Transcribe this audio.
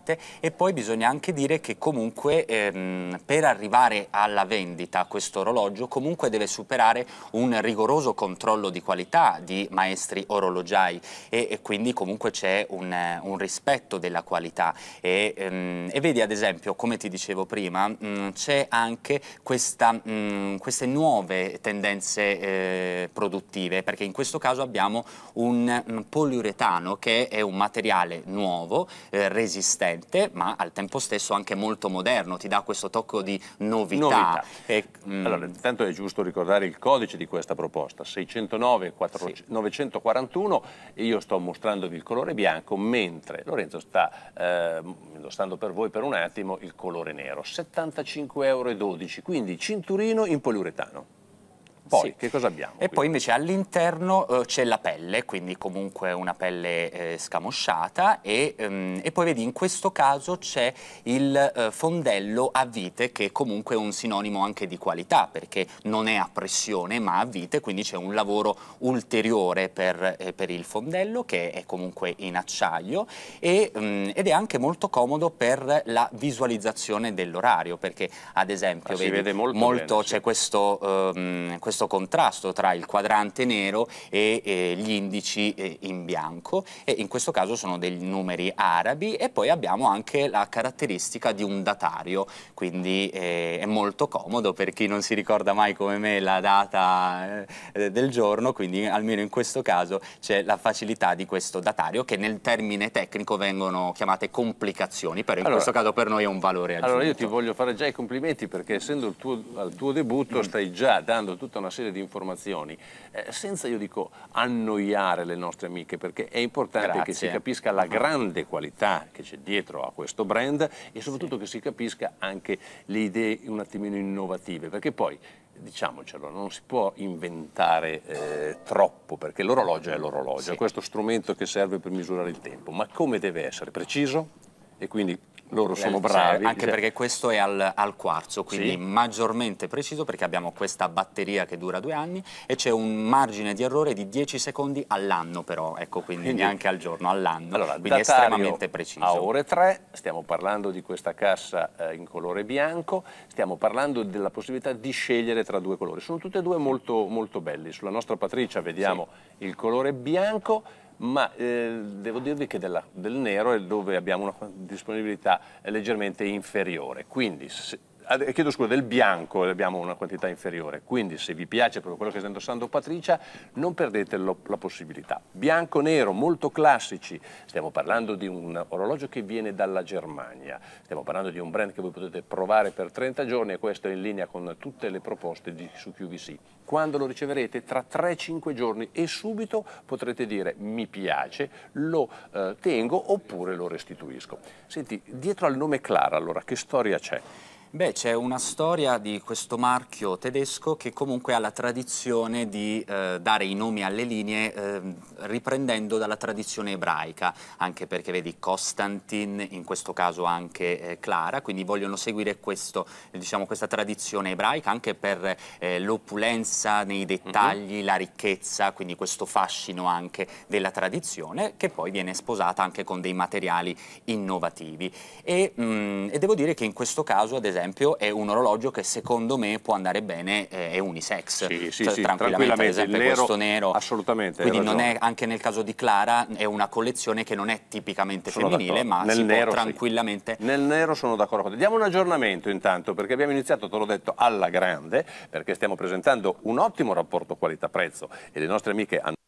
sicuramente. E poi bisogna anche dire che comunque ehm, per arrivare alla vendita questo orologio comunque deve superare un rigoroso controllo di qualità di maestri orologiai. E, e quindi comunque c'è un, un, rispetto della qualità. E, ehm, e, vedi ad esempio come ti dicevo prima c'è anche questa, mh, queste nuove tendenze eh, produttive perché in questo caso abbiamo un, un poliuretano che è un materiale nuovo, eh, resistente ma al tempo stesso anche molto moderno, ti dà questo tocco di novità. novità. E, mm, allora, intanto è giusto ricordare il codice di questa proposta, 609 4, sì. 941 e io sto mostrandovi il colore bianco mentre Lorenzo sta eh, indossando per voi per un attimo il colore nero, 75,12 euro, quindi cinturino in poliuretano. Poi sì. che cosa abbiamo? E qui? poi invece all'interno eh, c'è la pelle, quindi comunque una pelle eh, scamosciata e, ehm, e, poi vedi in questo caso c'è il eh, fondello a vite che comunque è un sinonimo anche di qualità perché non è a pressione ma a vite, quindi c'è un lavoro ulteriore per, eh, per, il fondello che è comunque in acciaio e, ehm, ed è anche molto comodo per la visualizzazione dell'orario perché ad esempio ah, vedi, molto, molto c'è sì. questo, ehm, questo questo contrasto tra il quadrante nero e, e gli indici eh, in bianco e in questo caso sono dei numeri arabi e poi abbiamo anche la caratteristica di un datario, quindi eh, è molto comodo per chi non si ricorda mai come me la data eh, del giorno, quindi almeno in questo caso c'è la facilità di questo datario che nel termine tecnico vengono chiamate complicazioni, però in allora, questo caso per noi è un valore aggiunto. Allora io ti voglio fare già i complimenti perché essendo il tuo, al tuo debutto mm. stai già dando tutta una una serie di informazioni, eh, senza io dico annoiare le nostre amiche, perché è importante Grazie. che si capisca la grande qualità che c'è dietro a questo brand e soprattutto sì. che si capisca anche le idee un attimino innovative, perché poi diciamocelo, non si può inventare eh, troppo perché l'orologio è l'orologio, sì. è questo strumento che serve per misurare il tempo, ma come deve essere? Preciso e quindi loro sono bravi. Anche perché questo è al, al quarzo, quindi sì. maggiormente preciso perché abbiamo questa batteria che dura due anni e c'è un margine di errore di 10 secondi all'anno però, ecco quindi, quindi neanche al giorno, all'anno, allora, quindi estremamente preciso. A ore 3 stiamo parlando di questa cassa eh, in colore bianco, stiamo parlando della possibilità di scegliere tra due colori, sono tutte e due molto, molto belli, sulla nostra Patricia vediamo sì. il colore bianco, ma eh, devo dirvi che della, del nero è dove abbiamo una disponibilità leggermente inferiore, quindi se, chiedo scusa, del bianco abbiamo una quantità inferiore, quindi se vi piace proprio quello che sta indossando Patricia non perdete lo, la possibilità. Bianco, nero, molto classici, stiamo parlando di un orologio che viene dalla Germania, stiamo parlando di un brand che voi potete provare per 30 giorni e questo è in linea con tutte le proposte di, su QVC. Quando lo riceverete? Tra 3-5 giorni e subito potrete dire mi piace, lo eh, tengo oppure lo restituisco. Senti, dietro al nome Clara allora che storia c'è? Beh, c'è una storia di questo marchio tedesco che comunque ha la tradizione di eh, dare i nomi alle linee eh, riprendendo dalla tradizione ebraica, anche perché vedi Constantin, in questo caso anche eh, Clara, quindi vogliono seguire questo, diciamo, questa tradizione ebraica anche per eh, l'opulenza nei dettagli, mhm. -huh. la ricchezza, quindi questo fascino anche della tradizione che poi viene sposata anche con dei materiali innovativi. E, mh, mm, e devo dire che in questo caso, ad esempio, esempio, è un orologio che secondo me può andare bene, eh, è unisex. Sì, sì, cioè, sì, tranquillamente, tranquillamente, per esempio nero, questo nero. Assolutamente. Quindi non è, anche nel caso di Clara è una collezione che non è tipicamente sono femminile, ma nel si nero, può tranquillamente... Nel nero sono d'accordo con te. Diamo un aggiornamento intanto, perché abbiamo iniziato, te l'ho detto, alla grande, perché stiamo presentando un ottimo rapporto qualità-prezzo e le nostre amiche hanno